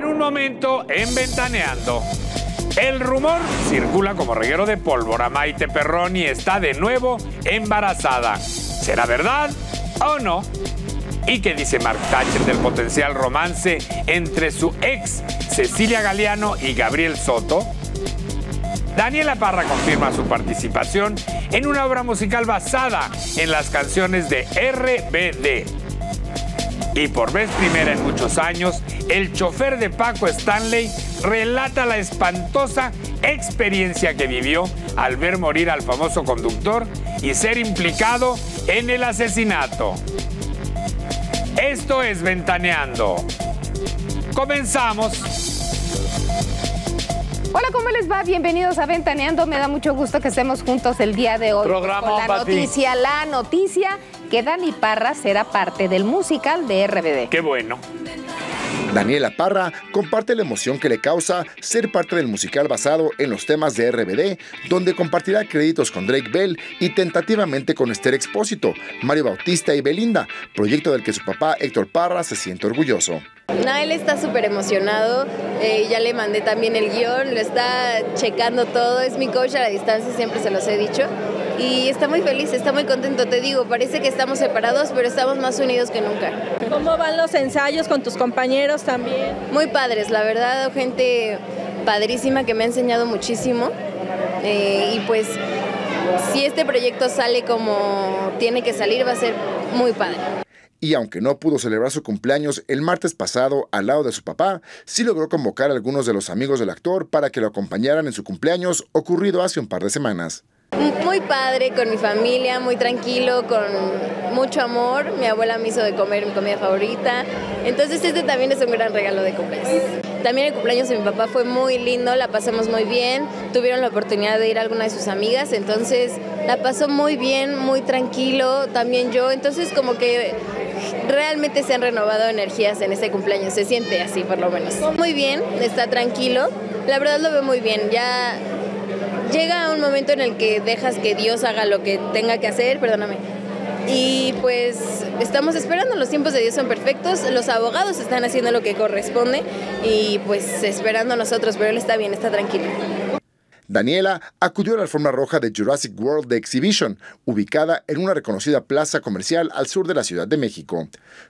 En un momento, en Ventaneando. El rumor circula como reguero de pólvora. Maite Perroni está de nuevo embarazada. ¿Será verdad o no? ¿Y qué dice Mark Thatcher del potencial romance entre su ex Cecilia Galeano y Gabriel Soto? Daniela Parra confirma su participación en una obra musical basada en las canciones de RBD. Y por vez primera en muchos años, el chofer de Paco Stanley relata la espantosa experiencia que vivió al ver morir al famoso conductor y ser implicado en el asesinato. Esto es Ventaneando. Comenzamos. Hola, ¿cómo les va? Bienvenidos a Ventaneando. Me da mucho gusto que estemos juntos el día de hoy. Programa Con la noticia, la noticia que Dani Parra será parte del musical de RBD. Qué bueno. Daniela Parra comparte la emoción que le causa ser parte del musical basado en los temas de RBD, donde compartirá créditos con Drake Bell y tentativamente con Esther Expósito, Mario Bautista y Belinda, proyecto del que su papá Héctor Parra se siente orgulloso. No, él está súper emocionado, eh, ya le mandé también el guion, lo está checando todo, es mi coach a la distancia, siempre se los he dicho. Y está muy feliz, está muy contento, te digo, parece que estamos separados, pero estamos más unidos que nunca. ¿Cómo van los ensayos con tus compañeros también? Muy padres, la verdad, gente padrísima que me ha enseñado muchísimo. Eh, y pues, si este proyecto sale como tiene que salir, va a ser muy padre. Y aunque no pudo celebrar su cumpleaños el martes pasado al lado de su papá, sí logró convocar a algunos de los amigos del actor para que lo acompañaran en su cumpleaños ocurrido hace un par de semanas. Muy padre, con mi familia, muy tranquilo, con mucho amor. Mi abuela me hizo de comer mi comida favorita. Entonces este también es un gran regalo de cumpleaños. También el cumpleaños de mi papá fue muy lindo, la pasamos muy bien. Tuvieron la oportunidad de ir a alguna de sus amigas, entonces la pasó muy bien, muy tranquilo, también yo. Entonces como que realmente se han renovado energías en este cumpleaños, se siente así por lo menos. Muy bien, está tranquilo. La verdad lo veo muy bien. Ya llega un momento en el que dejas que Dios haga lo que tenga que hacer, perdóname. Y pues estamos esperando, los tiempos de Dios son perfectos, los abogados están haciendo lo que corresponde y pues esperando a nosotros, pero él está bien, está tranquilo. Daniela acudió a la alfombra roja de Jurassic World The Exhibition, ubicada en una reconocida plaza comercial al sur de la Ciudad de México,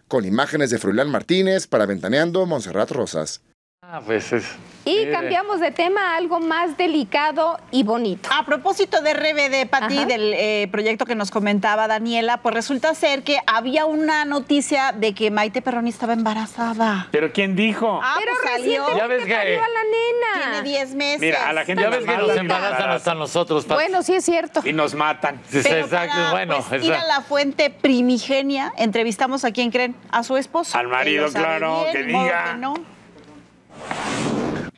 con imágenes de Froilán Martínez para Ventaneando Montserrat Rosas. Ah, pues es. Y cambiamos de tema a algo más delicado y bonito. A propósito de RBD, Pati, Ajá. del eh, proyecto que nos comentaba Daniela, pues resulta ser que había una noticia de que Maite Perroni estaba embarazada. ¿Pero quién dijo? Ah, Pero pues salió. Ya ves que- a la nena. Tiene 10 meses. Mira, a la gente Ya ves que nos embarazan hasta nosotros, Pati. Bueno, sí es cierto. y nos matan. Sí, Pero exacto, para, bueno. pues, ir a la fuente primigenia, entrevistamos a quién creen, a su esposo. Al marido, claro, que diga. que no.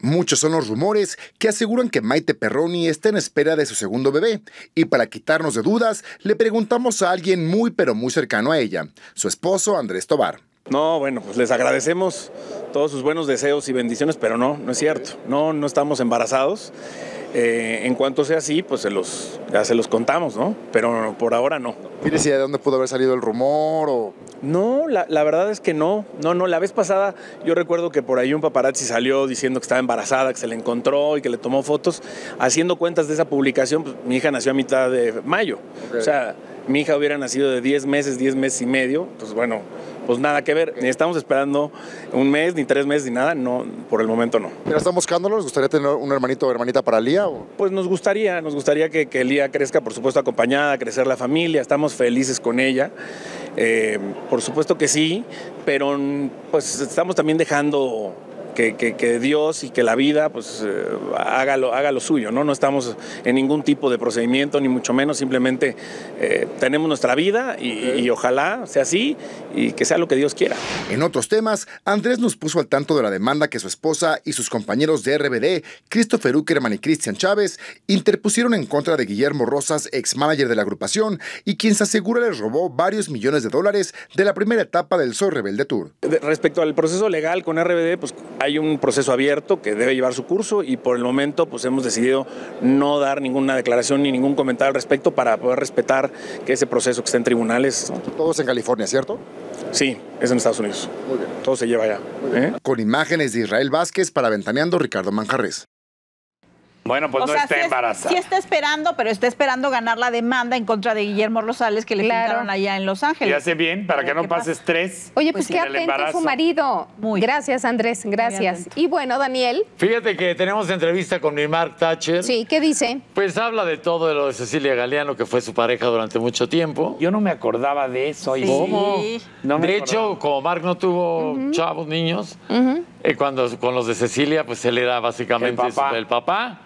Muchos son los rumores que aseguran que Maite Perroni está en espera de su segundo bebé, y para quitarnos de dudas, le preguntamos a alguien muy pero muy cercano a ella, su esposo Andrés Tobar. No, bueno, pues les agradecemos todos sus buenos deseos y bendiciones, pero no, no es cierto. No, no estamos embarazados. Eh, en cuanto sea así, pues se los, ya se los contamos, ¿no? Pero por ahora no. ¿Tienes idea de dónde pudo haber salido el rumor o No, la, la verdad es que no. No, no. La vez pasada yo recuerdo que por ahí un paparazzi salió diciendo que estaba embarazada, que se le encontró y que le tomó fotos. Haciendo cuentas de esa publicación, pues, mi hija nació a mitad de mayo. O sea, mi hija hubiera nacido de 10 meses, 10 meses y medio. Pues bueno, pues nada que ver. Ni estamos esperando un mes, ni tres meses, ni nada. No, por el momento no. ¿Pero están buscándolo? ¿Les gustaría tener un hermanito o hermanita para Lía? O? Pues nos gustaría, nos gustaría que, que Lía crezca, por supuesto, acompañada, crecer la familia, estamos felices con ella. Eh, por supuesto que sí, pero pues estamos también dejando que, que- que Dios y que la vida pues eh, haga, lo, haga lo suyo, ¿no? No estamos en ningún tipo de procedimiento, ni mucho menos, simplemente eh, tenemos nuestra vida y, y ojalá sea así y que sea lo que Dios quiera. En otros temas, Andrés nos puso al tanto de la demanda que su esposa y sus compañeros de RBD, Christopher Uckerman y Cristian Chávez, interpusieron en contra de Guillermo Rosas, ex manager de la agrupación, y quien se asegura les robó varios millones de dólares de la primera etapa del Soy Rebelde Tour. De- Respecto al proceso legal con RBD, pues hay un proceso abierto que debe llevar su curso y por el momento pues hemos decidido no dar ninguna declaración ni ningún comentario al respecto para poder respetar que ese proceso que está en tribunales. Todos en California, ¿cierto? Sí, es en Estados Unidos. Todo se lleva allá. ¿eh? Con imágenes de Israel Vázquez para Ventaneando Ricardo Manjarres. Bueno, pues o no sea, está sí, es- embarazada. sí está esperando, pero está esperando ganar la demanda en contra de Guillermo Rosales que le Claro. pintaron allá en Los Y Ángeles. hace bien para que no pase estrés. Oye, pues, en qué atento su marido. Muy. Gracias, Andrés, gracias. Y bueno, Daniel, Fíjate que tenemos entrevista con mi Mark Thatcher. sí, ¿qué dice? Pues habla de todo de lo de Cecilia Galeano, que fue su pareja durante mucho tiempo. Yo no me acordaba de eso. y ¿Cómo? Sí. No me de acordaba. hecho, como Mark no tuvo chavos, niños, eh, cuando con los de Cecilia, pues él era básicamente El papá. su- el papá.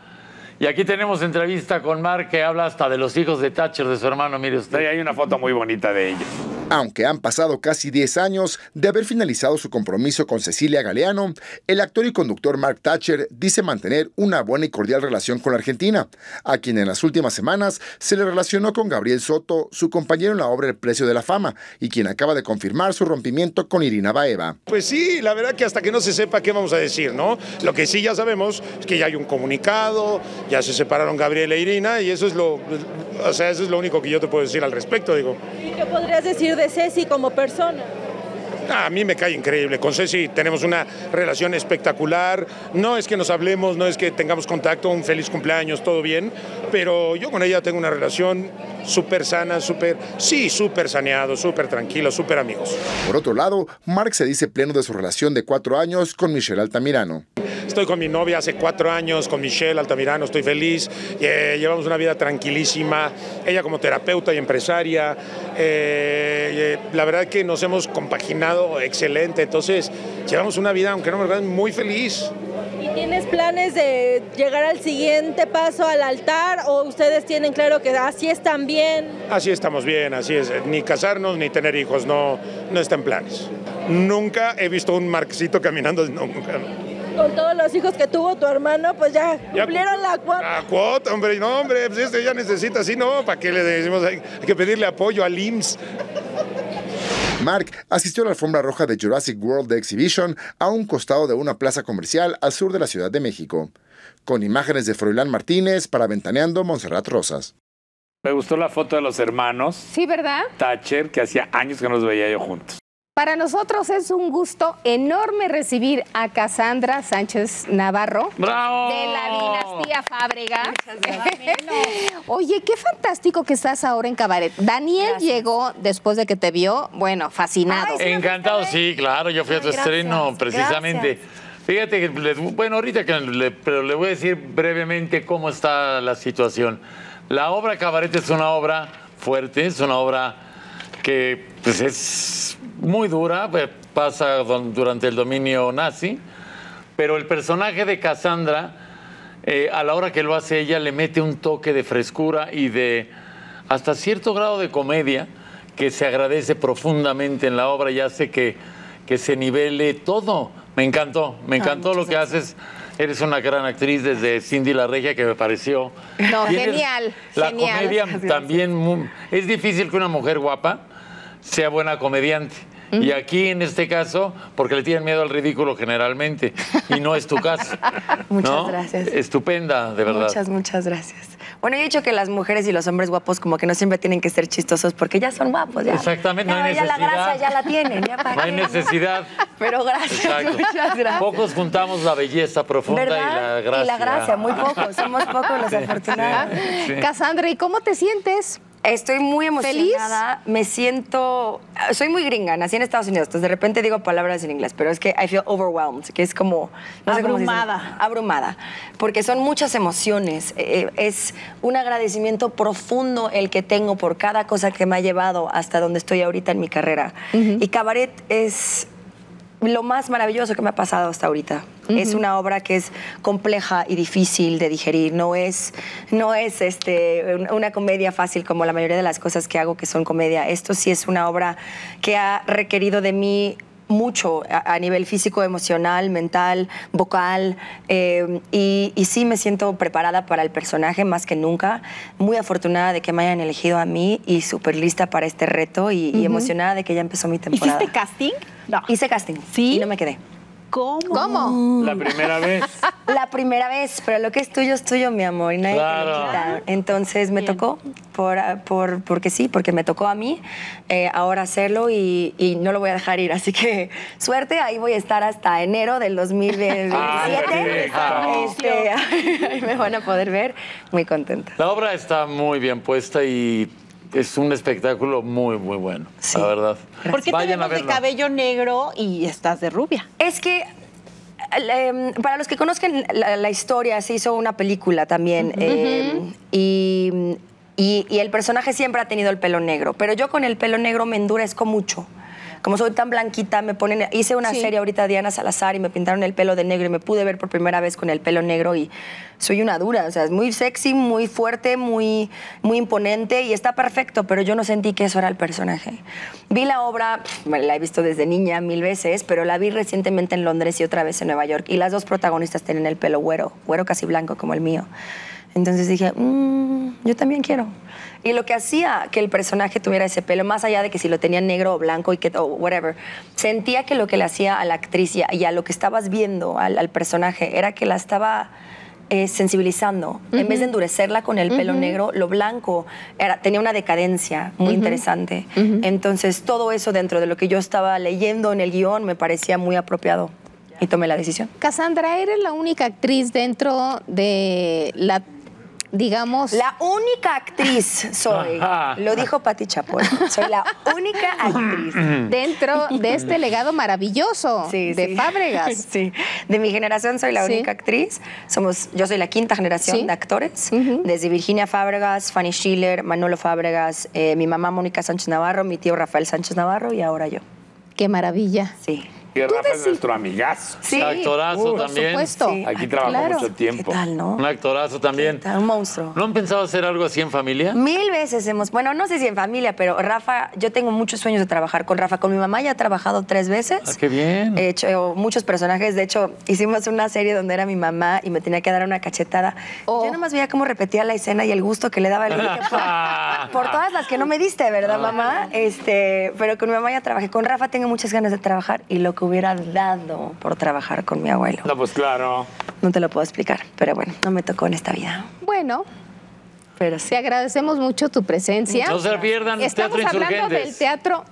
Y aquí tenemos entrevista con Mark que habla hasta de los hijos de Thatcher, de su hermano, mire Sí, usted. hay una foto muy bonita de ellos. Aunque han pasado casi 10 años de haber finalizado su compromiso con Cecilia Galeano, el actor y conductor Mark Thatcher dice mantener una buena y cordial relación con la Argentina, a quien en las últimas semanas se le relacionó con Gabriel Soto, su compañero en la obra El Precio de la Fama, y quien acaba de confirmar su rompimiento con Irina Baeva. Pues sí, la verdad que hasta que no se sepa qué vamos a decir, ¿no? Lo que sí ya sabemos es que ya hay un comunicado, ya se separaron Gabriel e Irina y eso es lo, o sea, eso es lo único que yo te puedo decir al respecto, digo. ¿Y qué podrías decir de Ceci como persona? Ah, A mí me cae increíble. Con Ceci tenemos una relación espectacular. No es que nos hablemos, no es que tengamos contacto, un feliz cumpleaños, todo bien. Pero yo con ella tengo una relación súper sana, súper, sí, súper saneado, súper tranquilo, súper amigos. Por otro lado, Mark se dice pleno de su relación de cuatro años con Michelle Altamirano. Estoy con mi novia hace cuatro años, con Michelle Altamirano, estoy feliz. Eh, llevamos una vida tranquilísima. Ella como terapeuta y empresaria. Eh, eh, la verdad que nos hemos compaginado excelente. Entonces, llevamos una vida, aunque no me recuerden, muy feliz. ¿Y tienes planes de llegar al siguiente paso al altar o ustedes tienen claro que así están bien? Así estamos bien, así es. Ni casarnos ni tener hijos, no, no está en planes. Nunca he visto un Marxito caminando, nunca. Con todos los hijos que tuvo tu hermano, pues ya Ya cumplieron la cuota. La cuota, hombre, no, hombre, pues este ya necesita, así no, ¿para qué le decimos? Hay, hay que pedirle apoyo al IMSS. Mark asistió a la alfombra roja de Jurassic World The Exhibition a un costado de una plaza comercial al sur de la Ciudad de México. Con imágenes de Froilán Martínez para Ventaneando Montserrat Rosas. Me gustó la foto de los hermanos Sí, ¿verdad? Thatcher, que hacía años que no los veía yo juntos. Para nosotros es un gusto enorme recibir a Cassandra Sánchez Navarro. ¡Bravo! De la dinastía Fábrega. Oye, qué fantástico que estás ahora en Cabaret. Daniel llegó después de que te vio, bueno, fascinado. Encantado, sí, claro, yo fui a tu estreno precisamente. Fíjate que, les- bueno, ahorita que le, pero le voy a decir brevemente cómo está la situación. La obra Cabaret es una obra fuerte, es una obra que pues, es muy dura, pues, pasa durante el dominio nazi, pero el personaje de Cassandra, eh, a la hora que lo hace ella, le mete un toque de frescura y de hasta cierto grado de comedia que se agradece profundamente en la obra y hace que, que se nivele todo. Me encantó, me encantó lo que haces. Eres una gran actriz desde Cindy la Regia que me pareció. No, genial, La genial. comedia también es difícil que una mujer guapa sea buena comediante. Y aquí en este caso, porque le tienen miedo al ridículo generalmente, y no es tu caso. Muchas ¿no? gracias. Estupenda, de verdad. Muchas, muchas gracias. Bueno, yo he dicho que las mujeres y los hombres guapos como que no siempre tienen que ser chistosos porque ya son guapos. Ya. Exactamente, no Ya- hay Ya la grasa ya la tienen. Ya para No hay necesidad. Pero gracias, Exacto. muchas gracias. Pocos juntamos la belleza profunda y la ¿Verdad? gracia. Y la gracia, muy pocos. Somos pocos los afortunados. Sí. Cassandra, ¿y cómo te sientes? Estoy muy ¿Feliz? emocionada. Me siento. Soy muy gringa, nací en Estados Unidos. Entonces de repente digo palabras en inglés, pero es que I feel overwhelmed, que es como. No sé cómo se dice. Abrumada. Abrumada. Porque son muchas emociones. Eh, es un agradecimiento profundo el que tengo por cada cosa que me ha llevado hasta donde estoy ahorita en mi carrera. Y Cabaret es lo más maravilloso que me ha pasado hasta ahorita. Es una obra que es compleja y difícil de digerir. No es, no es este, un- una comedia fácil como la mayoría de las cosas que hago que son comedia. Esto sí es una obra que ha requerido de mí mucho a, a nivel físico, emocional, mental, vocal. eh, y, y sí me siento preparada para el personaje más que nunca. Muy afortunada de que me hayan elegido a mí y súper lista para este reto y, y emocionada de que ya empezó mi temporada. ¿Hiciste casting? No. Hice casting ¿Sí? y no me quedé. ¿Cómo? ¿Cómo? La primera vez. La primera vez, pero lo que es tuyo es tuyo, mi amor, y nadie te Claro. lo quita. Entonces me tocó, por, por, porque sí, porque me tocó a mí eh, ahora hacerlo y, y no lo voy a dejar ir. Así que suerte, ahí voy a estar hasta enero del 2027. Ay, qué hija. Este, ahí me van a poder ver. Muy contenta. La obra está muy bien puesta y es un espectáculo muy, muy bueno, la verdad. ¿Por qué te Vayan vemos de cabello negro y estás de rubia? Es que eh, para los que conozcan la, la historia, se hizo una película también eh, y, y- y el personaje siempre ha tenido el pelo negro, pero yo con el pelo negro me endurezco mucho. Como soy tan blanquita, me ponen. Hice una Sí. serie ahorita Diana Salazar y me pintaron el pelo de negro y me pude ver por primera vez con el pelo negro y soy una dura. O sea, es muy sexy, muy fuerte, muy, muy imponente y está perfecto, pero yo no sentí que eso era el personaje. Vi la obra, la he visto desde niña mil veces, pero la vi recientemente en Londres y otra vez en Nueva York y las dos protagonistas tienen el pelo güero, güero casi blanco como el mío. Entonces dije, "Mm, yo también quiero. Y lo que hacía que el personaje tuviera ese pelo, más allá de que si lo tenía negro o blanco y que, o whatever, sentía que lo que le hacía a la actriz y a, y a lo que estabas viendo al, al personaje era que la estaba eh, sensibilizando. En vez de endurecerla con el pelo negro, lo blanco era, tenía una decadencia muy interesante. Entonces, todo eso dentro de lo que yo estaba leyendo en el guion me parecía muy apropiado y tomé la decisión. Cassandra, eres la única actriz dentro de la, digamos... La única actriz soy, Ajá. lo dijo Patti Chapoy, soy la única actriz. dentro de este legado maravilloso Sí, de sí. Fábregas. Sí, de mi generación soy la Sí. única actriz. Somos, yo soy la quinta generación Sí. de actores, desde Virginia Fábregas, Fanny Schiller, Manolo Fábregas, eh, mi mamá Mónica Sánchez Navarro, mi tío Rafael Sánchez Navarro y ahora yo. Qué maravilla. Sí. Y Rafa es decí- nuestro amigazo. Sí. Actorazo Por también. supuesto. Sí. Aquí trabajó Claro. mucho ¿Qué tiempo. tal, no? Un actorazo también. Un monstruo. ¿No han pensado hacer algo así en familia? Mil veces hemos, bueno, no sé si en familia, pero Rafa, yo tengo muchos sueños de trabajar con Rafa. Con mi mamá ya he trabajado tres veces. Ah, qué bien. He hecho muchos personajes. De hecho, hicimos una serie donde era mi mamá y me tenía que dar una cachetada. Oh. Yo nomás veía cómo repetía la escena y el gusto que le daba el por, por todas las que no me diste, ¿verdad, mamá? Este, pero con mi mamá ya trabajé. Con Rafa tengo muchas ganas de trabajar y lo que hubiera dado por trabajar con mi abuelo. No, pues claro. No te lo puedo explicar, pero bueno, no me tocó en esta vida. Bueno, Pero sí. te agradecemos mucho tu presencia. No se pierdan Estamos Teatro hablando Insurgentes. del teatro.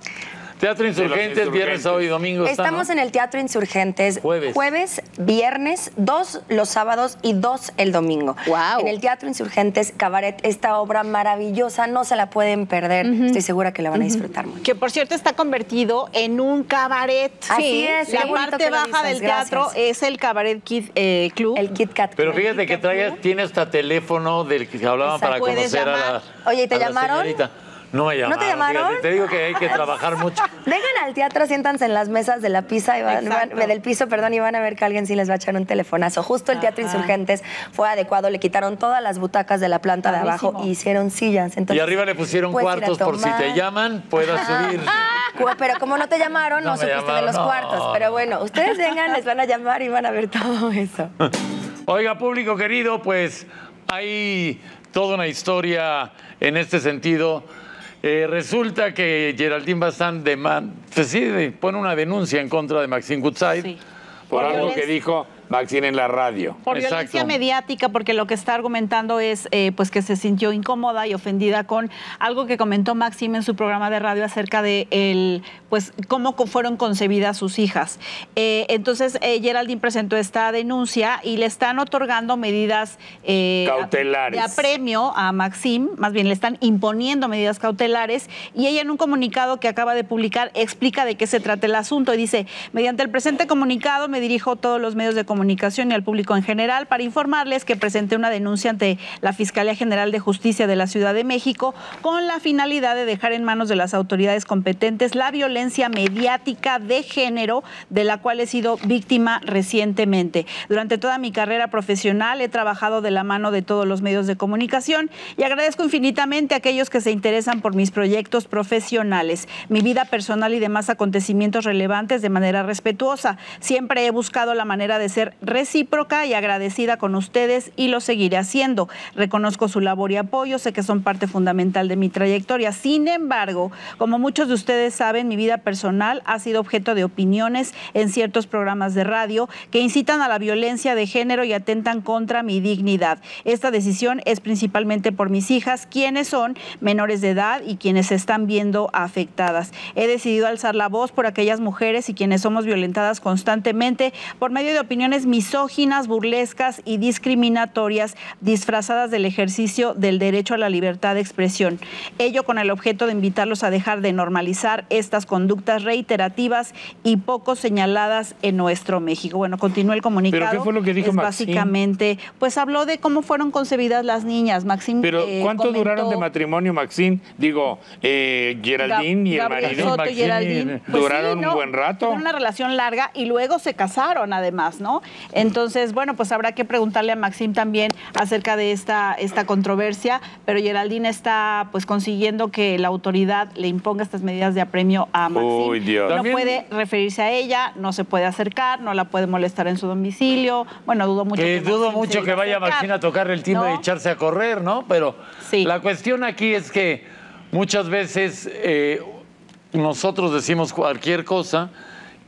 Teatro Insurgentes, viernes, sábado y domingo. está, Estamos ¿no? en el Teatro Insurgentes Jueves. viernes, dos los sábados y dos el domingo. Guau. En el Teatro Insurgentes Cabaret, esta obra maravillosa, no se la pueden perder. Estoy segura que la van a disfrutar mucho. Que por cierto está convertido en un cabaret. Así es, La parte baja del teatro es el Cabaret Kid eh, Club. El Kit Kat. Pero fíjate que traigas, tiene hasta teléfono del que hablaban para conocer a la. llamar. Oye, ¿y te a la llamaron? señorita. No me llamaron. te llamaron? fíjate, Te digo que hay que trabajar mucho. Vengan al teatro, siéntanse en las mesas de la pizza y van, del piso, perdón, y van a ver que alguien sí les va a echar un telefonazo. Justo el Teatro Ajá. Insurgentes fue adecuado, le quitaron todas las butacas de la planta de abajo y hicieron sillas. Y Entonces, arriba le pusieron a cuartos por si te llaman, puedas subir. Pero como no te llamaron, no, No supiste de los no. cuartos. Pero bueno, ustedes vengan, les van a llamar y van a ver todo eso. Oiga, público querido, pues hay toda una historia en este sentido. Eh, resulta que Geraldine Bazán deman- pues sí, pone una denuncia en contra de Maxine Goodside. Sí. Por Por algo que dijo Maxine en la radio. Por Exacto. violencia mediática, porque lo que está argumentando es eh, pues que se sintió incómoda y ofendida con algo que comentó Maxim en su programa de radio acerca de el, pues cómo fueron concebidas sus hijas. Eh, entonces eh, Geraldine presentó esta denuncia y le están otorgando medidas eh, Cautelares. de apremio a Maxim, más bien le están imponiendo medidas cautelares y ella en un comunicado que acaba de publicar explica de qué se trata el asunto y dice, mediante el presente comunicado me dirijo a todos los medios de comunicación y al público en general para informarles que presenté una denuncia ante la Fiscalía General de Justicia de la Ciudad de México con la finalidad de dejar en manos de las autoridades competentes la violencia mediática de género de la cual he sido víctima recientemente. Durante toda mi carrera profesional he trabajado de la mano de todos los medios de comunicación y agradezco infinitamente a aquellos que se interesan por mis proyectos profesionales, mi vida personal y demás acontecimientos relevantes de manera respetuosa. Siempre he buscado la manera de ser recíproca y agradecida con ustedes y lo seguiré haciendo. Reconozco su labor y apoyo, sé que son parte fundamental de mi trayectoria. Sin embargo, como muchos de ustedes saben, mi vida personal ha sido objeto de opiniones en ciertos programas de radio que incitan a la violencia de género y atentan contra mi dignidad. Esta decisión es principalmente por mis hijas, quienes son menores de edad y quienes se están viendo afectadas. He decidido alzar la voz por aquellas mujeres y quienes somos violentadas constantemente por medio de opiniones misóginas, burlescas y discriminatorias disfrazadas del ejercicio del derecho a la libertad de expresión. Ello con el objeto de invitarlos a dejar de normalizar estas conductas reiterativas y poco señaladas en nuestro México. Bueno, continúa el comunicado. ¿Pero qué fue lo que dijo es? Básicamente, pues habló de cómo fueron concebidas las niñas. Maxim Pero eh, ¿cuánto comentó- duraron de matrimonio, Maxine? Digo, eh, Geraldine y el marido. Soto Maxine, Geraldine, pues duraron sí, ¿no? un buen rato. Una relación larga y luego se casaron además, ¿no? Entonces, bueno, pues habrá que preguntarle a Maxim también acerca de esta, esta controversia, pero Geraldine está pues consiguiendo que la autoridad le imponga estas medidas de apremio a Maxim. Uy, Dios. No También- puede referirse a ella, no se puede acercar, no la puede molestar en su domicilio. Bueno, dudo mucho Que que dudo Maxim mucho que vaya Maxine a tocar el timbre ¿no? y echarse a correr, ¿no? Pero la cuestión aquí es que muchas veces eh, nosotros decimos cualquier cosa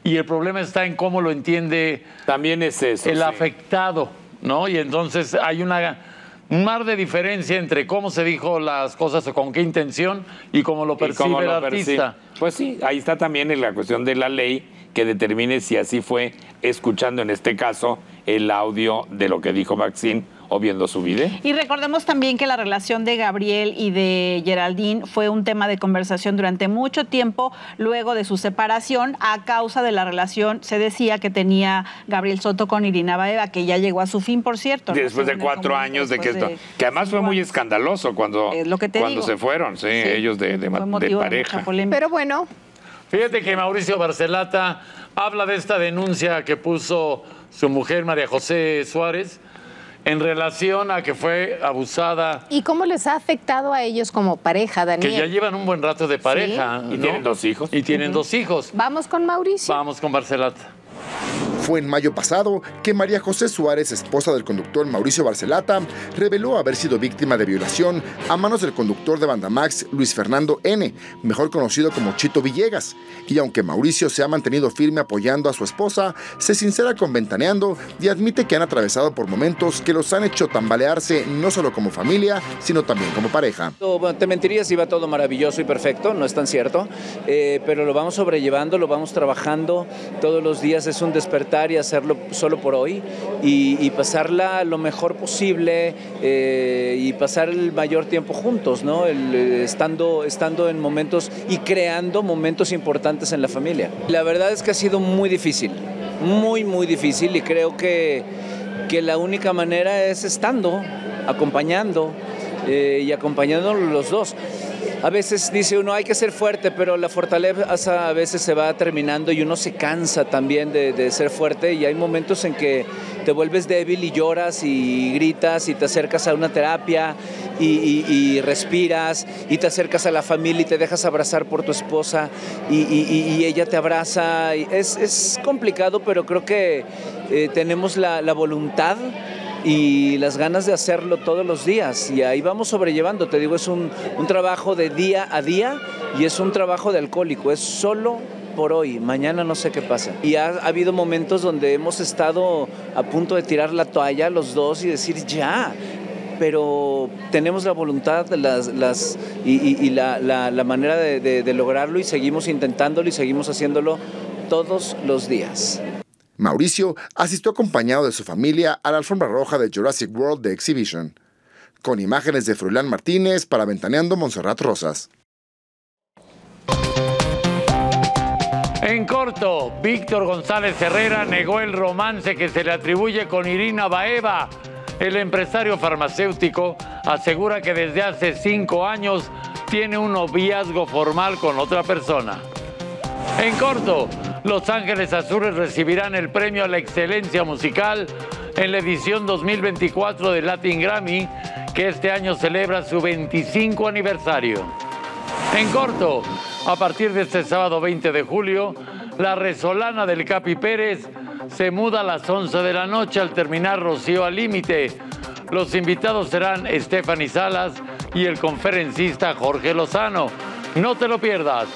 y el problema está en cómo lo entiende También es eso. el sí. afectado, ¿no? Y entonces hay una un mar de diferencia entre cómo se dijo las cosas o con qué intención y cómo lo percibe cómo el lo artista. percibe. Pues sí, ahí está también en la cuestión de la ley que determine si así fue escuchando en este caso el audio de lo que dijo Maxine o viendo su video. Y recordemos también que la relación de Gabriel y de Geraldine fue un tema de conversación durante mucho tiempo luego de su separación a causa de la relación, se decía que tenía Gabriel Soto con Irina Baeva, que ya llegó a su fin, por cierto. ¿no? Después de cuatro años de que esto, que además fue muy escandaloso cuando, Es lo que te cuando digo. se fueron, sí, ellos de, de, Fue de motivo de pareja. Pero bueno, Fíjate que Mauricio Barcelata habla de esta denuncia que puso su mujer María José Suárez en relación a que fue abusada, ¿y cómo les ha afectado a ellos como pareja, que ya Daniel? llevan un buen rato de pareja. Y ¿no? tienen dos hijos. Y tienen dos hijos. Vamos con Mauricio. Vamos con Barcelata. Fue en mayo pasado que María José Suárez, esposa del conductor Mauricio Barcelata, reveló haber sido víctima de violación a manos del conductor de Bandamax, Luis Fernando N., mejor conocido como Chito Villegas. Y aunque Mauricio se ha mantenido firme apoyando a su esposa, se sincera con Ventaneando y admite que han atravesado por momentos que los han hecho tambalearse no solo como familia, sino también como pareja. Te mentiría si va todo maravilloso y perfecto, no es tan cierto, eh, pero lo vamos sobrellevando, lo vamos trabajando, todos los días es un despertar y hacerlo solo por hoy y, pasarla lo mejor posible eh, y pasar el mayor tiempo juntos, ¿no? Eh, estando, estando en momentos y creando momentos importantes en la familia. La verdad es que ha sido muy difícil, muy, muy difícil y creo que, que la única manera es estando, acompañando eh, y acompañándonos los dos. A veces dice uno hay que ser fuerte, pero la fortaleza a veces se va terminando y uno se cansa también de, ser fuerte y hay momentos en que te vuelves débil y lloras y gritas y te acercas a una terapia y, respiras y te acercas a la familia y te dejas abrazar por tu esposa y, ella te abraza. Es, es complicado, pero creo que eh, tenemos la voluntad y las ganas de hacerlo todos los días. Y ahí vamos sobrellevando. Te digo, es un, un trabajo de día a día y es un trabajo de alcohólico. Es solo por hoy. Mañana no sé qué pasa. Y ha, ha habido momentos donde hemos estado a punto de tirar la toalla los dos y decir ya. Pero tenemos la voluntad las, las, y, la, la- manera de- de lograrlo y seguimos intentándolo y seguimos haciéndolo todos los días. Mauricio asistió acompañado de su familia a la alfombra roja de Jurassic World de Exhibition. Con imágenes de Froilán Martínez para Ventaneando Monserrat Rosas. En corto, Víctor González Herrera negó el romance que se le atribuye con Irina Baeva. El empresario farmacéutico asegura que desde hace cinco años tiene un noviazgo formal con otra persona. En corto, Los Ángeles Azules recibirán el premio a la excelencia musical en la edición 2024 de Latin Grammy, que este año celebra su 25 aniversario. En corto, a partir de este sábado 20 de julio, La resolana del Capi Pérez se muda a las 11 de la noche al terminar Rocío al límite. Los invitados serán Stephanie Salas y el conferencista Jorge Lozano. No te lo pierdas.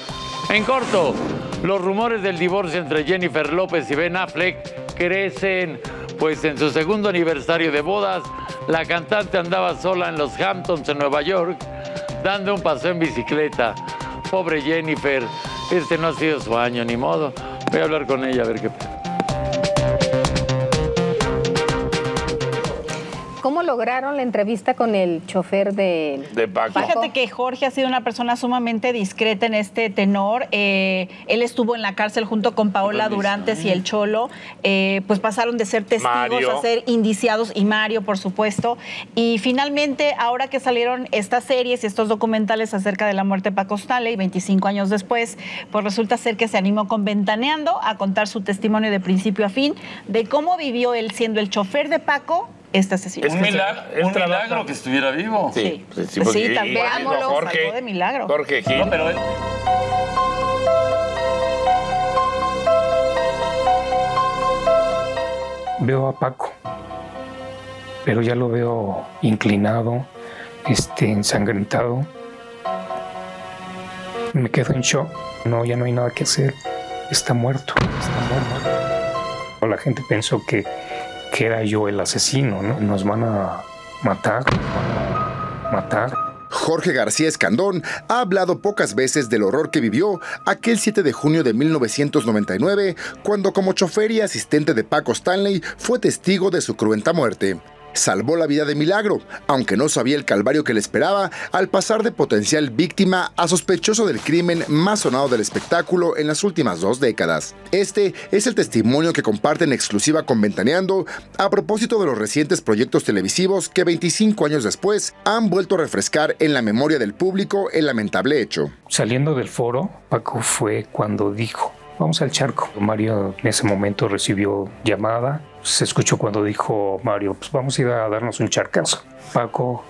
En corto, los rumores del divorcio entre Jennifer López y Ben Affleck crecen, pues en su segundo aniversario de bodas, la cantante andaba sola en los Hamptons en Nueva York, dando un paseo en bicicleta. Pobre Jennifer, este no ha sido su año, ni modo. Voy a hablar con ella a ver qué ¿Cómo lograron la entrevista con el chofer de, de Paco? Fíjate que Jorge ha sido una persona sumamente discreta en este tenor. Eh, él estuvo en la cárcel junto con Paola Durantes y el Cholo. Eh, pues pasaron de ser testigos Mario. a ser indiciados y Mario, por supuesto. Y finalmente, ahora que salieron estas series y estos documentales acerca de la muerte de Paco Stanley, 25 años después, pues resulta ser que se animó con Ventaneando a contar su testimonio de principio a fin de cómo vivió él siendo el chofer de Paco esta sesión. Un, milagro, un milagro que estuviera vivo. Sí, pues sí, porque también. Veámoslo, Jorge, de milagro. Jorge Gil. No, pero Veo a Paco, pero ya lo veo inclinado, este, ensangrentado. Me quedo en shock. No, ya no hay nada que hacer. Está muerto, está muerto. La gente pensó que, que era yo el asesino, ¿no? Nos van a matar, matar. Jorge García Escandón ha hablado pocas veces del horror que vivió aquel 7 de junio de 1999, cuando como chofer y asistente de Paco Stanley fue testigo de su cruenta muerte. Salvó la vida de milagro, aunque no sabía el calvario que le esperaba al pasar de potencial víctima a sospechoso del crimen más sonado del espectáculo en las últimas dos décadas. Este es el testimonio que comparte en exclusiva con Ventaneando a propósito de los recientes proyectos televisivos que 25 años después han vuelto a refrescar en la memoria del público el lamentable hecho. Saliendo del foro, Paco fue cuando dijo, vamos al charco. Mario en ese momento recibió llamada. Se escuchó cuando dijo Mario, pues vamos a ir a darnos un charcazo. Paco,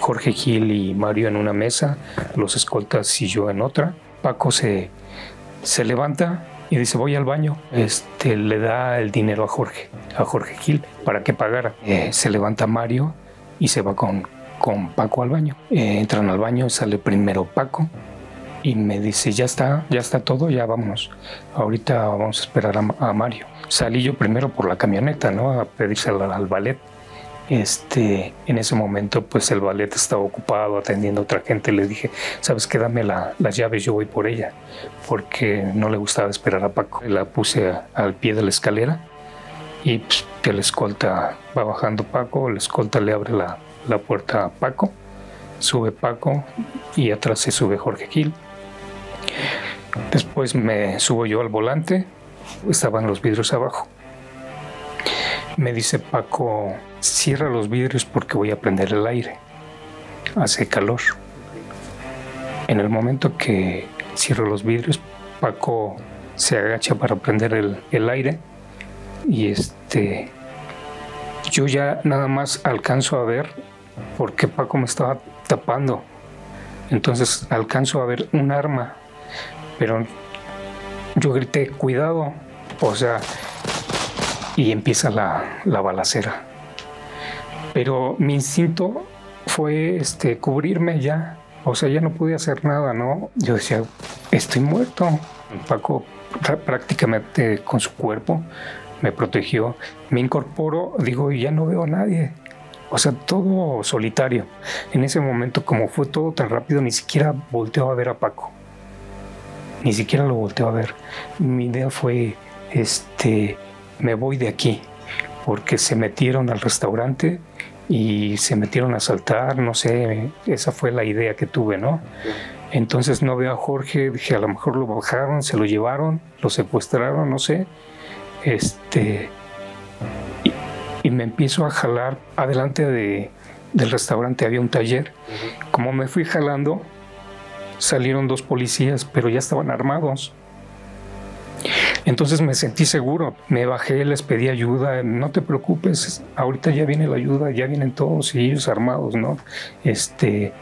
Jorge Gil y Mario en una mesa, los escoltas y yo en otra. Paco se, se levanta y dice, voy al baño. Este, le da el dinero a Jorge, a Jorge Gil, para que pagara. Eh, se levanta Mario y se va con, con Paco al baño. Eh, entran al baño, sale primero Paco y me dice, ya está, ya está todo, ya vámonos. Ahorita vamos a esperar a, a Mario. Salí yo primero por la camioneta, ¿no? A pedírsela al, al ballet. Este, en ese momento, pues el ballet estaba ocupado atendiendo a otra gente. Le dije, ¿sabes qué? Dame la- las llaves, yo voy por ella. Porque no le gustaba esperar a Paco. La puse a- al pie de la escalera y pues, la escolta va bajando Paco. La escolta le abre la, la puerta a Paco. Sube Paco y atrás se sube Jorge Gil. Después me subo yo al volante, estaban los vidrios abajo. Me dice Paco, cierra los vidrios porque voy a prender el aire. Hace calor. En el momento que cierro los vidrios, Paco se agacha para prender el, el aire y este yo ya nada más alcanzo a ver porque Paco me estaba tapando. Entonces alcanzo a ver un arma, pero yo grité, cuidado, o sea, y empieza la, la balacera. Pero mi instinto fue este, cubrirme ya, o sea, ya no pude hacer nada, ¿no? Yo decía, estoy muerto. Paco prá- prácticamente con su cuerpo me protegió. Me incorporo, digo, ya no veo a nadie. O sea, todo solitario. En ese momento, como fue todo tan rápido, ni siquiera volteó a ver a Paco. Ni siquiera lo volteó a ver. Mi idea fue, este, me voy de aquí, porque se metieron al restaurante y se metieron a saltar, no sé, esa fue la idea que tuve, ¿no? Entonces no veo a Jorge, dije, a lo mejor lo bajaron, se lo llevaron, lo secuestraron, no sé. Este, y, y me empiezo a jalar. Adelante de, del restaurante había un taller. Como me fui jalando, salieron dos policías, pero ya estaban armados. Entonces me sentí seguro, me bajé, les pedí ayuda, no te preocupes, ahorita ya viene la ayuda, ya vienen todos y ellos armados, ¿no? Este,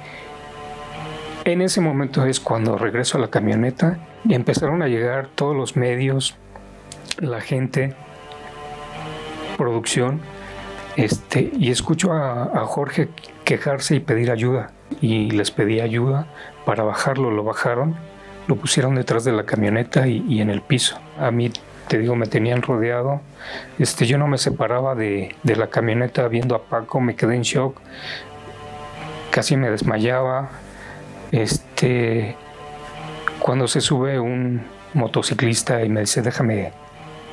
en ese momento es cuando regreso a la camioneta Y empezaron a llegar todos los medios, la gente, producción, este, y escucho a, a Jorge quejarse y pedir ayuda. Y les pedí ayuda para bajarlo, lo bajaron, lo pusieron detrás de la camioneta y, en el piso. A mí, te digo, me tenían rodeado. Este, yo no me separaba de, de la camioneta viendo a Paco, me quedé en shock. Casi me desmayaba. Este, cuando se sube un motociclista y me dice, déjame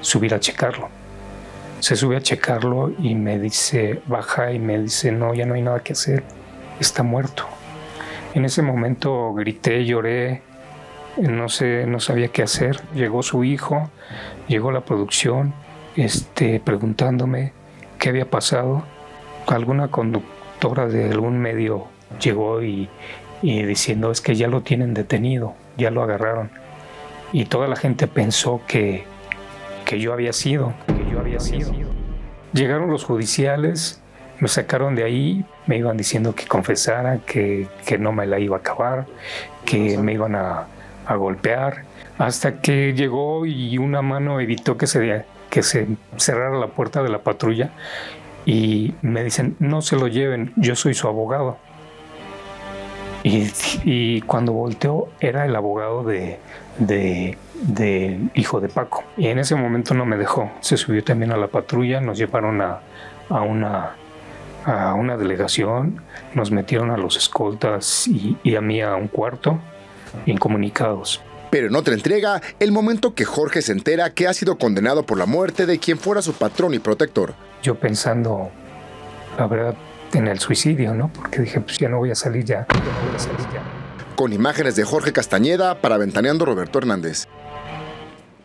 subir a checarlo. Se sube a checarlo y me dice, baja y me dice, no, ya no hay nada que hacer, está muerto. En ese momento grité, lloré, no sé, no sabía qué hacer. Llegó su hijo, llegó la producción, este, preguntándome qué había pasado. Alguna conductora de algún medio llegó y, y diciendo es que ya lo tienen detenido, ya lo agarraron. Y toda la gente pensó que, que yo había sido, que yo había sido. Llegaron los judiciales, me sacaron de ahí, me iban diciendo que confesara, que, que no me la iba a acabar, que me iban a, a golpear, hasta que llegó y una mano evitó que se, que se cerrara la puerta de la patrulla y me dicen, no se lo lleven, yo soy su abogado. Y, y cuando volteó era el abogado de, de, de hijo de Paco. Y en ese momento no me dejó. Se subió también a la patrulla, nos llevaron a, a una, a una delegación, nos metieron a los escoltas y, y a mí a un cuarto, incomunicados. Pero en otra entrega, el momento que Jorge se entera que ha sido condenado por la muerte de quien fuera su patrón y protector. Yo pensando, la verdad, en el suicidio, ¿no? Porque dije, pues ya no voy a salir ya, ya no voy a salir ya. Con imágenes de Jorge Castañeda para Ventaneando Roberto Hernández.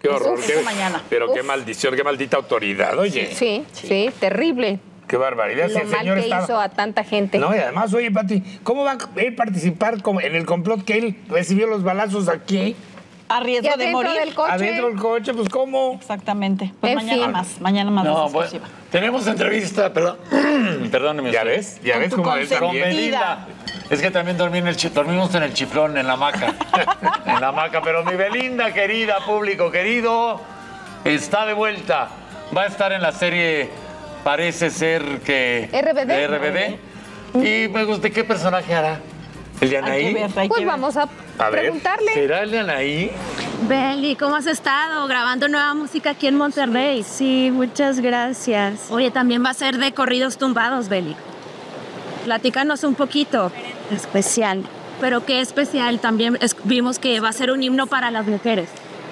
Qué horror, qué, mañana. pero qué maldición, qué maldita autoridad, oye. Sí, sí, terrible. Qué barbaridad. si Lo el mal señor que estaba- hizo a tanta gente. No, y además, oye, Pati, ¿cómo va a participar en el complot que él recibió los balazos aquí? A riesgo de morir. del coche. Adentro del coche, pues ¿cómo? Exactamente. Pues En mañana fin. más, mañana más. No, exclusiva. tenemos entrevista, perdón. Perdóneme. ¿Ya ves? ¿Ya ves cómo Con también? Belinda. Es que también dormí en el chi- dormimos en el chiflón, en la hamaca. en la hamaca. Pero mi Belinda, querida, público querido, está de vuelta. Va a estar en la serie Parece ser que. RBD. de RBD. Y me gusta, ¿qué personaje hará? ¿El de Anaí? ver, Pues vamos a, A ver, preguntarle. ¿Será el de Anaí? Beli, ¿cómo has estado? Grabando nueva música aquí en Monterrey. Sí, muchas gracias. Oye, también va a ser de corridos tumbados, Beli. Platícanos un poquito. Especial. Pero qué especial. También es- vimos que va a ser un himno para las mujeres.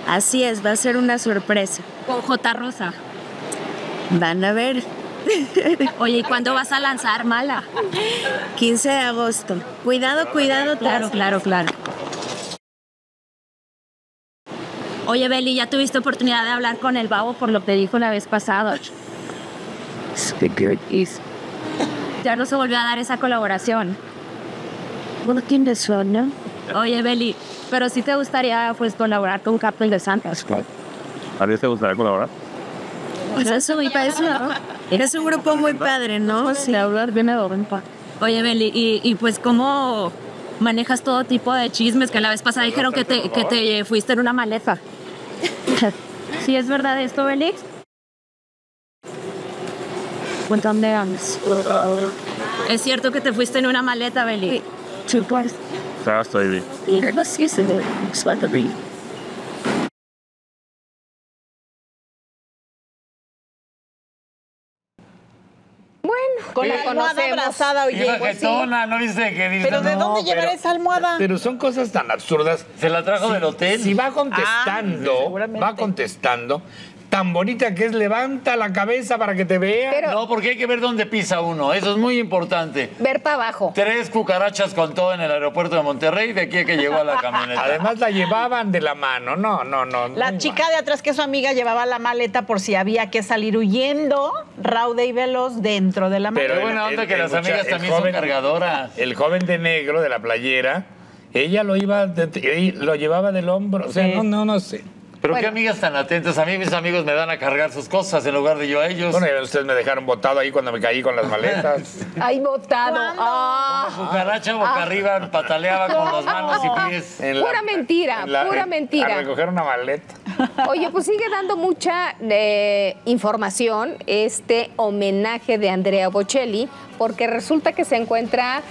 Así es, va a ser una sorpresa. Con J. Rosa. Van a ver. Oye, ¿y cuándo vas a lanzar Mala? 15 de agosto. Cuidado, cuidado. Claro, claro, claro. Oye, Beli, ¿ya tuviste oportunidad de hablar con el babo por lo que dijo la vez pasada? Ya no se volvió a dar esa colaboración. Bueno, ¿quién de ¿no? Oye, Beli, pero sí te gustaría pues colaborar con Captain de Santos. ¿A ti te gustaría colaborar? Pues eso me parece, ¿no? Es un grupo muy padre, ¿no? Sí, hablar bien de Oye, Beli, y, y pues cómo manejas todo tipo de chismes que la vez pasada dijeron que te, que te fuiste en una maleta. ¿Sí es verdad esto, Beli? Cuéntame años. ¿Es cierto que te fuiste en una maleta, Beli? Sí, pues. Ya estoy bien. Bueno, Con la la almohada abrazada, oye. Iba pues ¿no viste que dice? ¿Pero de no, dónde llevará pero- esa almohada? Pero son cosas tan absurdas. Se la trajo Si- del hotel. Si va Ah, contestando, seguramente. va contestando, tan bonita que es, levanta la cabeza para que te vea. Pero- No, porque hay que ver dónde pisa uno. Eso es muy importante. Ver para abajo. Tres cucarachas con todo en el aeropuerto de Monterrey de aquí a que llegó a la camioneta. Además la llevaban de la mano. No, no, no. La chica de atrás, que es su amiga, llevaba la maleta por si había que salir huyendo, raude y veloz, dentro de la maleta. Qué buena onda que las amigas también son cargadoras. El joven de negro de la playera, ella lo iba, de- lo llevaba del hombro. O sea, Sí. no, no, no sé. Pero qué Bueno. amigas tan atentas. A mí mis amigos me dan a cargar sus cosas en lugar de yo a ellos. Bueno, ustedes me dejaron botado ahí cuando me caí con las maletas. Ay, botado. Ah. Cucaracha boca arriba, pataleaba con las manos y pies. En Pura mentira, en la- pura en- mentira. A recoger una maleta. Oye, pues sigue dando mucha eh, información este homenaje de Andrea Bocelli, porque resulta que se encuentra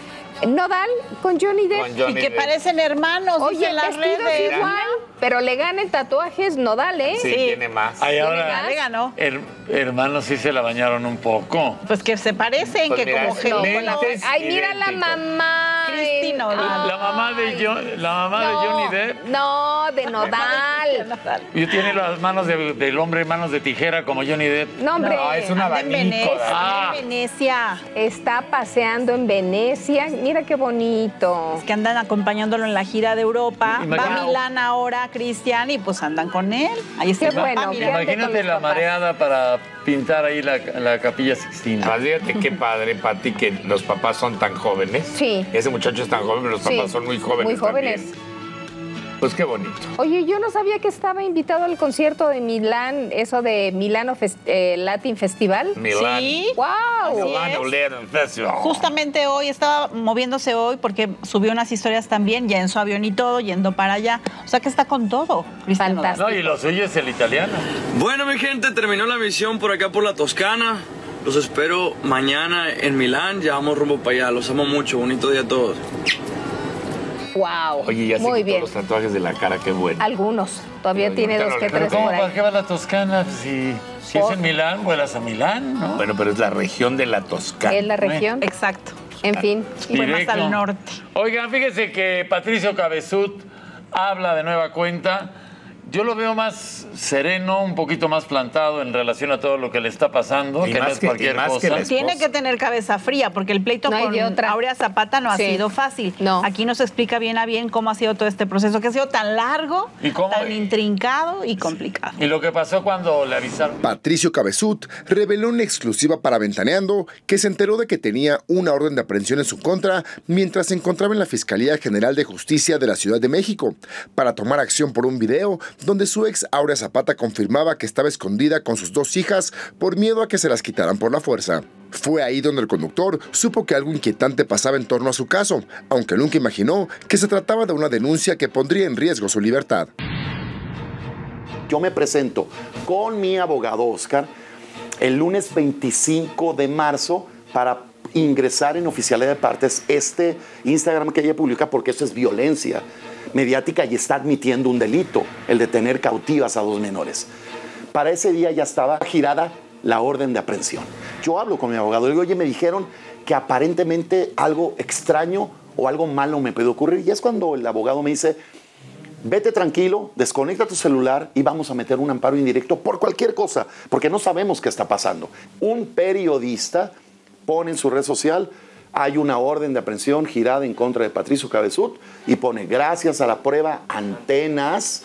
Nodal con Johnny Depp. Con Johnny y que Depp. parecen hermanos, Oye, dicen las vestidos redes. igual, pero le gana el tatuaje es Nodal, ¿eh? Sí, tiene más. Ay, ¿Tiene ahora, más? Le ganó. her- hermanos sí se la bañaron un poco. Pues que se parecen, Pues que mira, como gemelos. Ay, mira la mamá. Cristina Nodal. La mamá de, Jo- la mamá de no, Johnny Depp. No, de Nodal. Y tiene las manos de- del hombre, manos de tijera como Johnny Depp. No, hombre. No, es un Anda en. Venecia, Ah. en Venecia. Está paseando en Venecia. Mira qué bonito. Es que andan acompañándolo en la gira de Europa. Va a Milán ahora, Cristian, y pues andan con él. Ahí está Qué bueno, Imagínate la mareada para pintar ahí la, la capilla Sixtina. Además, fíjate qué padre, Pati, que los papás son tan jóvenes. Sí. Ese muchacho es tan los Sí, papás son muy jóvenes. muy jóvenes. también. Pues qué bonito. Oye, yo no sabía que estaba invitado al concierto de Milán, eso de Milano Fes- eh, Latin Festival. Milán. Sí. ¡Wow! Milano Latin Festival. Justamente hoy estaba moviéndose hoy porque subió unas historias también, ya en su avión y todo, yendo para allá. O sea que está con todo, Cristian Nodal. No, y lo suyo es el italiano. Bueno, mi gente, terminó la misión por acá por la Toscana. Los espero mañana en Milán. Ya vamos rumbo para allá. Los amo mucho. Bonito día a todos. ¡Wow! Oye, ya se Muy quitó bien. los tatuajes de la cara, qué bueno. Algunos. Todavía Pero tiene dos que Pero tres ¿cómo? por ¿Para ahí. qué va la Toscana? Si, si es en Milán, vuelas a Milán, ¿no? Bueno, pero es la región de la Toscana. Es la región. Exacto. En fin. Fue más al norte. Oigan, fíjense que Patricio Cabezut habla de nueva cuenta. Yo lo veo más sereno, un poquito más plantado en relación a todo lo que le está pasando, Y que no es que- cualquier más cosa. Tiene que tener cabeza fría porque el pleito No con otra. Aurea Zapata no ha sido fácil. No. Aquí nos explica bien a bien cómo ha sido todo este proceso, que ha sido tan largo, ¿Y cómo? tan intrincado y complicado. Y lo que pasó cuando le avisaron. Patricio Cabezut reveló en exclusiva para Ventaneando que se enteró de que tenía una orden de aprehensión en su contra mientras se encontraba en la Fiscalía General de Justicia de la Ciudad de México para tomar acción por un video donde su ex Aurea Zapata confirmaba que estaba escondida con sus dos hijas por miedo a que se las quitaran por la fuerza. Fue ahí donde el conductor supo que algo inquietante pasaba en torno a su caso, aunque nunca imaginó que se trataba de una denuncia que pondría en riesgo su libertad. Yo me presento con mi abogado Oscar el lunes 25 de marzo para ingresar en oficialidad de partes este Instagram que ella publica porque esto es violencia mediática y está admitiendo un delito, el de tener cautivas a dos menores. Para ese día ya estaba girada la orden de aprehensión. Yo hablo con mi abogado, le digo, oye, me dijeron que aparentemente algo extraño o algo malo me puede ocurrir. Y es cuando el abogado me dice, Vete tranquilo, desconecta tu celular y vamos a meter un amparo indirecto por cualquier cosa, porque no sabemos qué está pasando. Un periodista pone en su red social, hay una orden de aprehensión girada en contra de Patricio Cabezut y pone, gracias a la prueba, antenas,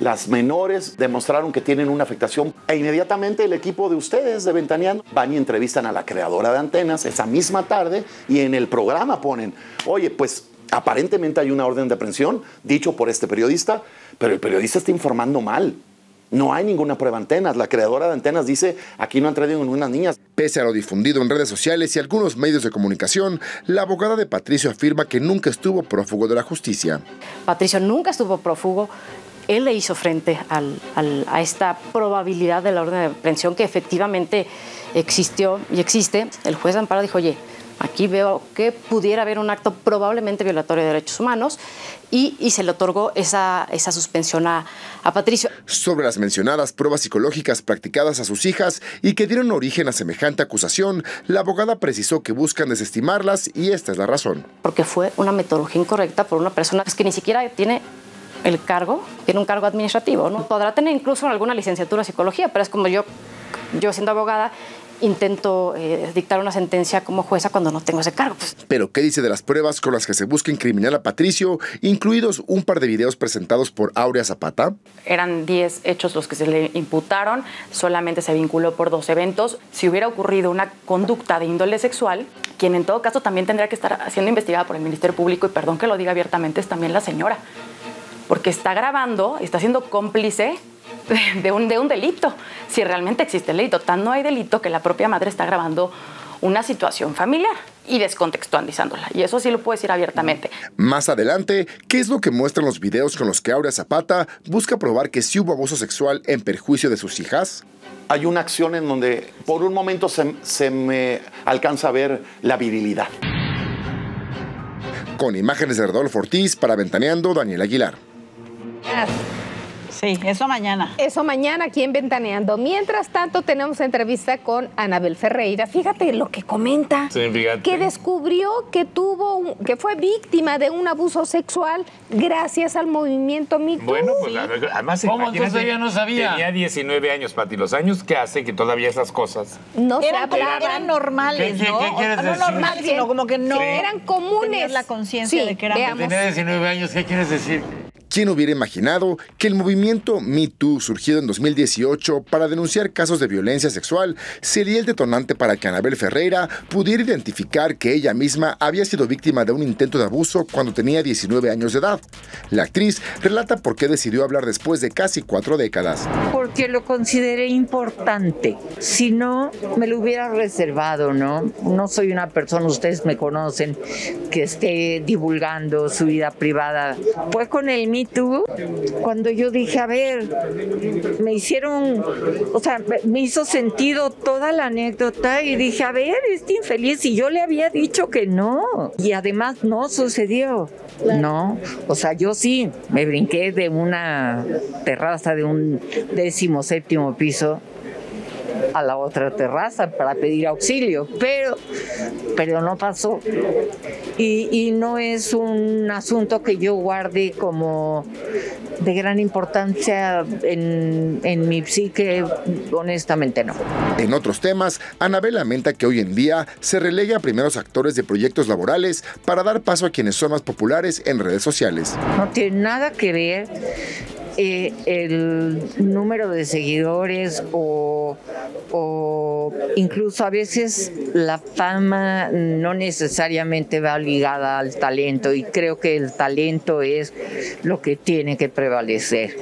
las menores demostraron que tienen una afectación e inmediatamente el equipo de ustedes de Ventaneando van y entrevistan a la creadora de antenas esa misma tarde y en el programa ponen, oye, pues aparentemente hay una orden de aprehensión dicho por este periodista, pero el periodista está informando mal. No hay ninguna prueba de antenas. La creadora de antenas dice, aquí no han traído ninguna niñas. Pese a lo difundido en redes sociales y algunos medios de comunicación, la abogada de Patricio afirma que nunca estuvo prófugo de la justicia. Patricio nunca estuvo prófugo. Él le hizo frente al- al- a esta probabilidad de la orden de aprehensión que efectivamente existió y existe. El juez de amparo dijo, oye, aquí veo que pudiera haber un acto probablemente violatorio de derechos humanos y, y se le otorgó esa, esa suspensión a, a Patricio. Sobre las mencionadas pruebas psicológicas practicadas a sus hijas y que dieron origen a semejante acusación, la abogada precisó que buscan desestimarlas y esta es la razón. porque fue una metodología incorrecta por una persona que ni siquiera tiene el cargo, tiene un cargo administrativo, ¿no? Podrá tener incluso alguna licenciatura en psicología, pero es como yo, yo siendo abogada, intento eh, dictar una sentencia como jueza cuando no tengo ese cargo. Pues, Pero, ¿qué dice de las pruebas con las que se busca incriminar a Patricio, incluidos un par de videos presentados por Aurea Zapata? Eran 10 hechos los que se le imputaron, solamente se vinculó por dos eventos. Si hubiera ocurrido una conducta de índole sexual, quien en todo caso también tendría que estar siendo investigada por el Ministerio Público, y perdón que lo diga abiertamente, es también la señora, porque está grabando, está siendo cómplice de un, de un delito, si realmente existe el delito. Tan no hay delito que la propia madre está grabando una situación familiar y descontextualizándola. Y eso sí lo puedo decir abiertamente. Más adelante, ¿qué es lo que muestran los videos con los que Aurea Zapata busca probar que sí hubo abuso sexual en perjuicio de sus hijas? Hay una acción en donde por un momento se, se me alcanza a ver la virilidad. Con imágenes de Rodolfo Ortiz para Ventaneando, Daniel Aguilar. Sí, eso mañana. Eso mañana aquí en Ventaneando. Mientras tanto, tenemos entrevista con Anabel Ferreira. Fíjate lo que comenta. Sí, fíjate. Que descubrió que tuvo, un- que fue víctima de un abuso sexual gracias al movimiento Me Too. Bueno, pues además ¿Cómo? Entonces ella no sabía. Tenía 19 años, Pati. Los años que hace que todavía esas cosas. no se eran, hablaban. eran normales, ¿Qué- qué- ¿no? qué O- quieres no decir? normales, sino como que no. Sí. Eran comunes. tenías la conciencia Sí, de que eran. Tenía 19 años, ¿qué quieres decir? ¿Quién hubiera imaginado que el movimiento Me Too, surgido en 2018 para denunciar casos de violencia sexual, sería el detonante para que Anabel Ferreira pudiera identificar que ella misma había sido víctima de un intento de abuso cuando tenía 19 años de edad? La actriz relata por qué decidió hablar después de casi cuatro décadas. Porque lo consideré importante. Si no, me lo hubiera reservado, ¿no? No soy una persona, ustedes me conocen, que esté divulgando su vida privada. Fue con el Me Too cuando yo dije, a ver, me hicieron, o sea, me- hizo sentido toda la anécdota y dije, a ver, este infeliz, y yo le había dicho que no. Y además no sucedió. No, o sea, yo sí me brinqué de una terraza de un décimo séptimo piso a la otra terraza para pedir auxilio, pero, pero no pasó. Y, y no es un asunto que yo guarde como de gran importancia en, en mi psique, honestamente no. En otros temas, Anabel lamenta que hoy en día se relegue a primeros actores de proyectos laborales para dar paso a quienes son más populares en redes sociales. No tiene nada que ver eh, el número de seguidores o, o incluso a veces la fama no necesariamente va ligada al talento y creo que el talento es lo que tiene que prevalecer.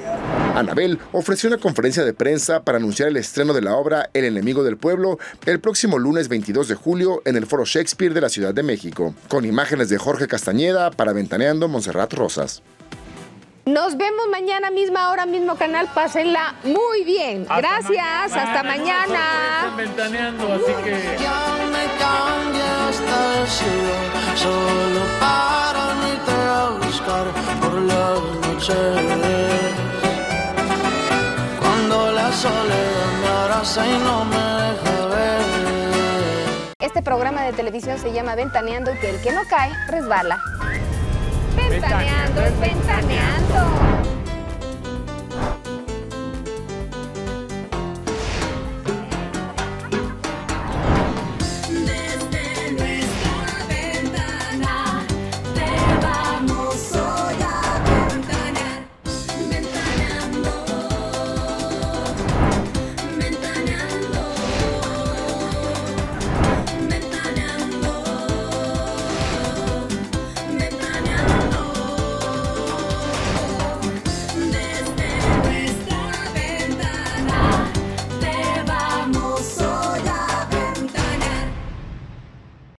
Anabel ofreció una conferencia de prensa para anunciar el estreno de la obra El enemigo del pueblo el próximo lunes 22 de julio en el Foro Shakespeare de la Ciudad de México, con imágenes de Jorge Castañeda para Ventaneando Monserrat Rosas. Nos vemos mañana, misma hora, mismo canal. Pásenla muy bien. Gracias. Hasta mañana. Ventaneando, así que... Ya me hasta el cielo, solo para no irte a buscar por las noches. Cuando la soledad me abraza y no me deja ver. Este programa de televisión se llama Ventaneando y que el que no cae resbala. Ventaneando es ventaneando.